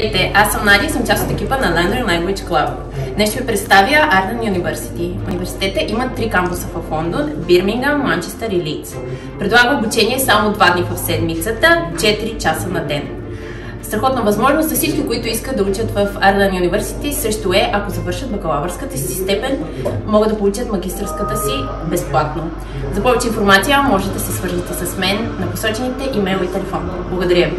Здравейте, аз съм Надя и съм част от екипа на Learner Language Club. Днес ще ви представя Arden University. Университета има три кампуса в Лондон, Бирмингам, Манчестър и Лиц. Предлага обучение само два дни в седмицата, 4 часа на ден. Страхотна възможност за всички, които искат да учат в Arden University, също е, ако завършат бакалавърската си степен, могат да получат магистърската си безплатно. За повече информация можете да се свържете с мен на посочените имейл и телефон. Благодаря ви!